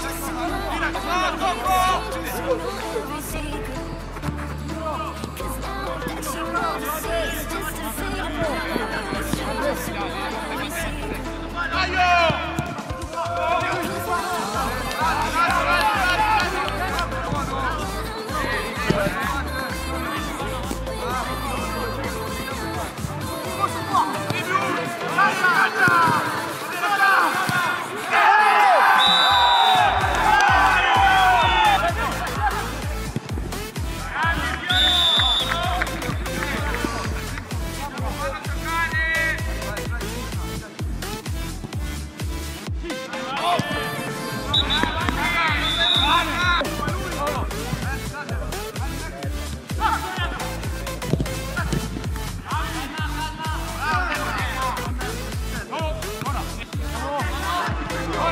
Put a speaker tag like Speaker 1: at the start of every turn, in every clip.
Speaker 1: ここ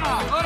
Speaker 1: Bora!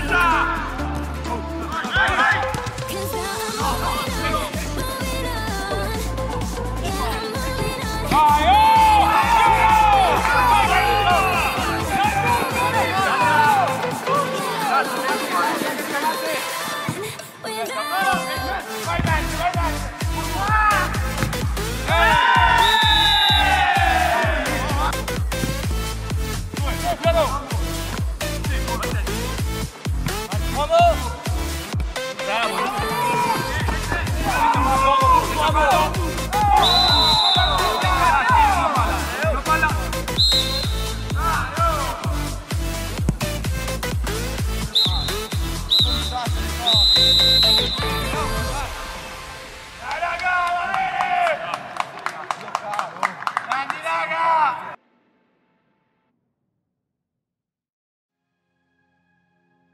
Speaker 1: All right.